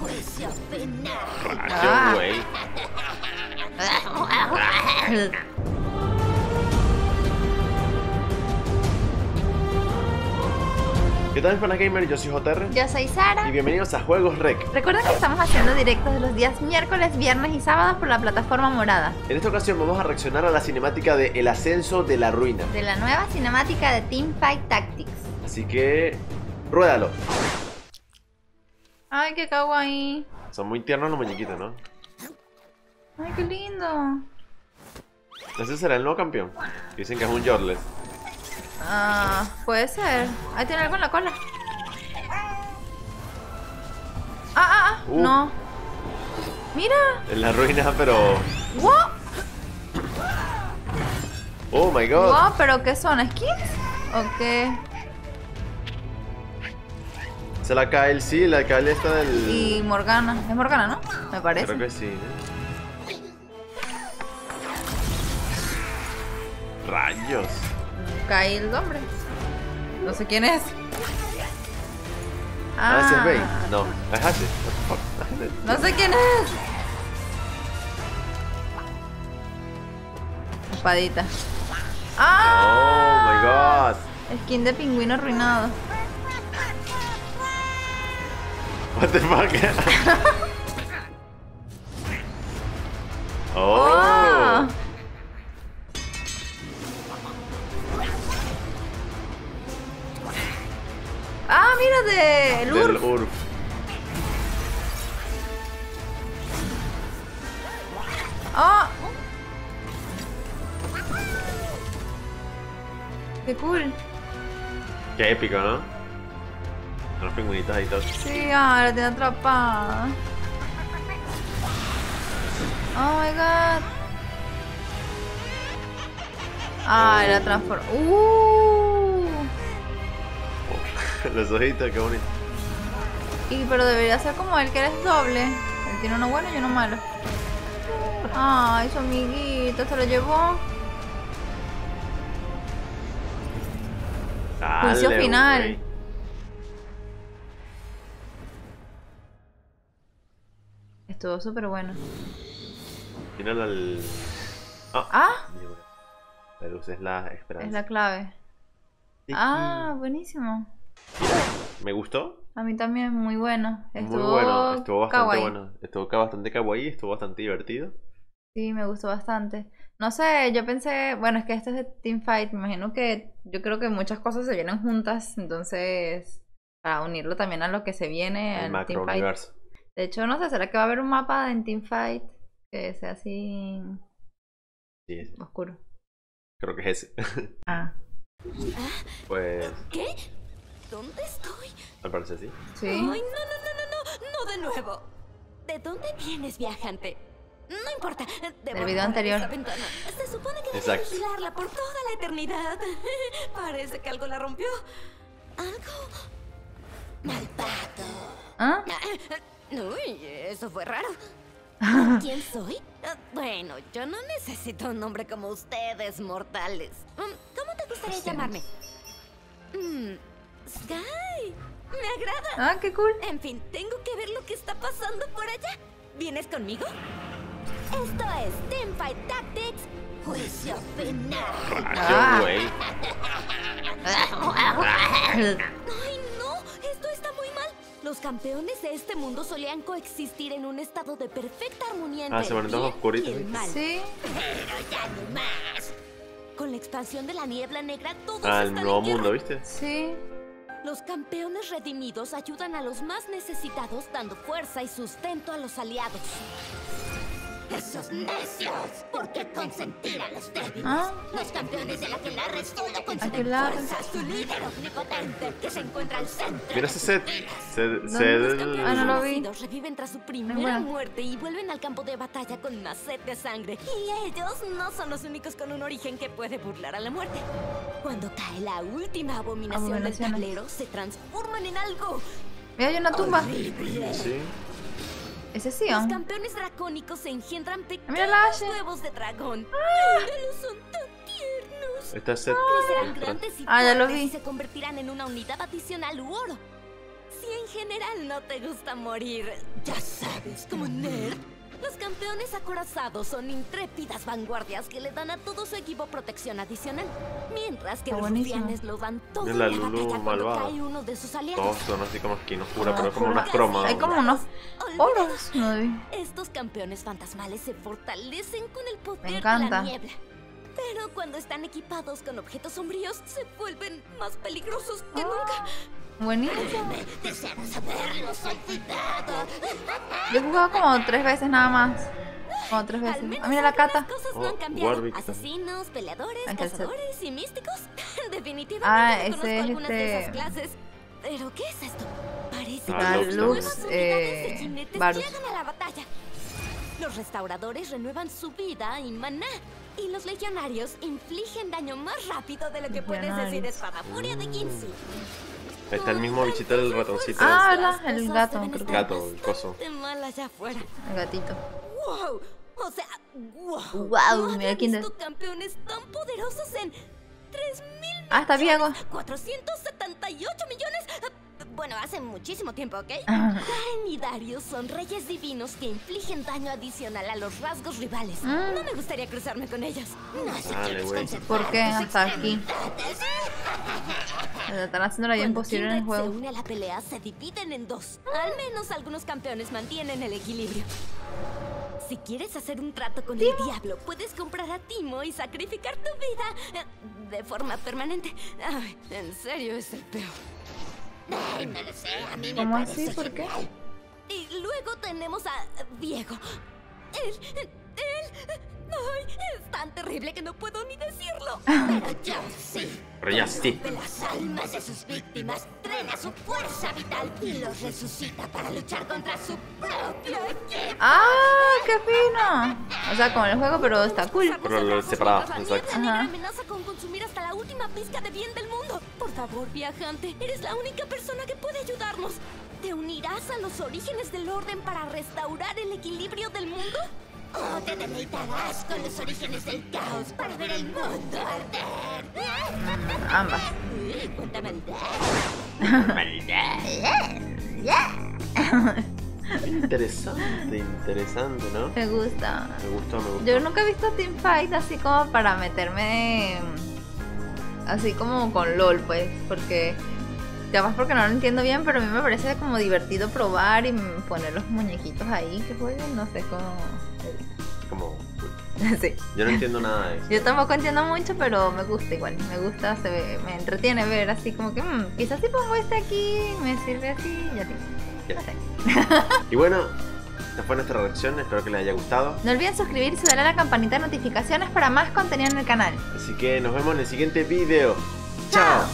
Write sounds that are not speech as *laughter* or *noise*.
juicio güey. ¿Qué tal, Fanas Gamer? Yo soy JR. Yo soy Sara. Y bienvenidos a Juegos Rec. Recuerda que estamos haciendo directos de los días miércoles, viernes y sábados por la plataforma morada. En esta ocasión vamos a reaccionar a la cinemática de El ascenso de la ruina. De la nueva cinemática de Team Fight Tactics. Así que. Ruédalo. Ay, qué kawaii. Son muy tiernos los muñequitos, ¿no? Ay, qué lindo. Ese será el nuevo campeón. Dicen que es un Jorles. Ah, puede ser. Ahí tiene algo en la cola. Ah, ah, ah. Uh. No. Mira. En la ruina, pero. Wow. Oh my god. Wow, pero ¿qué son? ¿Skins? ¿O qué? Se la cae el sí, la cae esta del. Y Morgana. Es Morgana, ¿no? Me parece. Creo que sí. Rayos. Cae el hombre. No sé quién es. Ah, ese es Bane. No, es Ashe. *laughs* No sé quién es. Espadita. Oh ¡Ah! my god. Skin de pingüino arruinado. What the fuck? *laughs* oh. ¡Oh! ¡Ah, mira de el Del Urf! Urf. ¡Oh! ¡Qué cool! Qué épico, ¿no? Los pingüinitos ahí todos. Sí, ah, la tiene atrapada. Oh my god. Ah, la transformó. Uh. *laughs* los ojitos, qué bonito. Y pero debería ser como él que eres doble. Él tiene uno bueno y uno malo. Ay, su amiguito se lo llevó. Juicio Dale, final. güey. Estuvo súper bueno. Final al. Ah. Ah, La luz es la esperanza. es la clave. Ah, buenísimo. Me gustó. A mí también muy bueno. Estuvo Muy bueno. Estuvo bastante kawaii. bueno. Estuvo bastante kawaii, estuvo bastante divertido. Sí, me gustó bastante. No sé, yo pensé, bueno, es que este es de Teamfight, me imagino que yo creo que muchas cosas se vienen juntas, entonces para unirlo también a lo que se viene El al macro Teamfight. universo. De hecho, no sé, ¿será que va a haber un mapa en Teamfight que sea así Sí, sí, oscuro? creo que es ese. *laughs* Ah, pues. ¿Qué? ¿Dónde estoy? Me parece sí. sí. Ay, no, no, no, no, no, no de nuevo. ¿De dónde vienes, viajante? No importa. Debo Del video anterior. Se supone que debo Exacto. vigilarla por toda la eternidad. *laughs* Parece que algo la rompió. Algo malvado. ¿Ah? Uy, eso fue raro. *laughs* ¿Quién soy? Ah, Bueno, yo no necesito un nombre como ustedes, mortales. Mm, ¿Cómo te gustaría llamarme? Mm, Sky. Me agrada. Ah, qué cool. En fin, tengo que ver lo que está pasando por allá. ¿Vienes conmigo? Esto es Teamfight Tactics. Juicio final. Ah. *laughs* *laughs* campeones de este mundo solían coexistir en un estado de perfecta armonía entre Ah, se el ponen todos bien oscuritos, y el ¿viste? mal. Sí. Pero ya no más. Con la expansión de la niebla negra, todos Al están nuevo mundo, ¿viste? Sí. Los campeones redimidos ayudan a los más necesitados dando fuerza y sustento a los aliados. Esos necios, ¿por qué consentir a los débiles? Ah. Los campeones de la Aquelarre solo conceden Aquelarre. fuerza a su líder omnipotente que se encuentra al centro. Mira ese set. Set, ¿Dónde set Los del- campeones Ah, no lo vi. reviven tras su primera bueno. muerte y vuelven al campo de batalla con una sed de sangre. Y ellos no son los únicos con un origen que puede burlar a la muerte. Cuando cae la última abominación del tablero, se transforman en algo Mira, hay una tumba. horrible. Sí. Ese es Los Sion. campeones dracónicos se engendran pequeños huevos de dragón. Ah. Míralos, son tan tiernos. Esta es grandes y Ah, ya lo vi. y se convertirán en una unidad adicional u oro. Si general no te gusta morir, ya sabes, como nerd. Los campeones acorazados son intrépidas vanguardias que le dan a todo su equipo protección adicional. Mientras que los rufianes lo dan todo Es en la la Lulu batalla cuando malvada. cae uno de sus aliados. Todos son así como oscura, Ah, pero como oscura. unas cromas. Hay como unos oros. Estos campeones fantasmales se fortalecen con el poder Me de encanta. la niebla. Pero cuando están equipados con objetos sombríos, se vuelven más peligrosos que nunca. Buenísimo. Yo he jugado como tres veces nada más. Como tres veces. Ah, mira la cata. cosas no Oh, han cambiado. Warwick. Asesinos, peleadores, cazadores y místicos. *laughs* Definitivamente Ah, ese conozco es algunas de este- esas clases. ¿Pero qué es esto? Parece Ah, que Lux, eh, unidades de jinetes Varus. llegan a la batalla. Los restauradores renuevan su vida y maná. Y los legionarios infligen daño más rápido de lo que puedes decir espada furia de Ginsu. Ahí está el mismo bichito del ratoncito. Ah, ¿verdad? El gato, creo que- Gato, el coso. El gatito. ¡Wow! O sea, ¡wow! Guau, no mira quién visto campeones tan poderosos en 3.000 Ah, está Viego. 478 millones. Ah, Bueno, hace muchísimo tiempo, ¿ok? Ah. Garen y Darius son reyes divinos que infligen daño adicional a los rasgos rivales. Mm. No me gustaría cruzarme con ellos. No sé Dale, güey. ¿Por qué hasta aquí? Se están haciendo la vida Cuando imposible en el Kindred se juego. une a la pelea, se dividen en dos. Al menos algunos campeones mantienen el equilibrio. Si quieres hacer un trato con el diablo, puedes comprar a Timo y sacrificar tu vida eh, de forma permanente. Ay, en serio, es el peor. Ay, no lo sé, a mí me ¿Cómo así? ¿Por qué? Y luego tenemos a Diego. Él, él, ay, es tan terrible que no puedo ni decirlo. Pero yo sí. Pero ya sí. Las almas de sus víctimas, drena su fuerza vital y los resucita para luchar contra su propio equipo. ¡Ah! ¡Qué fino! O sea, como el juego, pero está cool. Pero lo separado, La exacto. amenaza con consumir hasta la última pizca de bien del mundo. Por favor, viajante, eres la única persona que puede ayudarnos. ¿Te unirás a los orígenes del orden para restaurar el equilibrio del mundo? ¿O te deleitarás con los orígenes del caos para ver el mundo arder? Ambas. Uy, cuéntame el *laughs* Interesante, interesante, ¿no? Me gusta. Me gustó, me gustó. Yo nunca he visto Teamfight así como para meterme así como con LOL, pues, porque capaz porque no lo entiendo bien, pero a mí me parece como divertido probar y poner los muñequitos ahí que jueguen, no sé cómo. Como... *laughs* sí. Yo no entiendo nada de eso. Yo tampoco entiendo mucho, pero me gusta igual, me gusta, se ve, me entretiene ver así como que mm, quizás si pongo este aquí me sirve así y así. No sé. Y bueno, esta fue nuestra reacción. Espero que les haya gustado. No olviden suscribirse y darle a la campanita de notificaciones para más contenido en el canal. Así que nos vemos en el siguiente video. ¡Chao!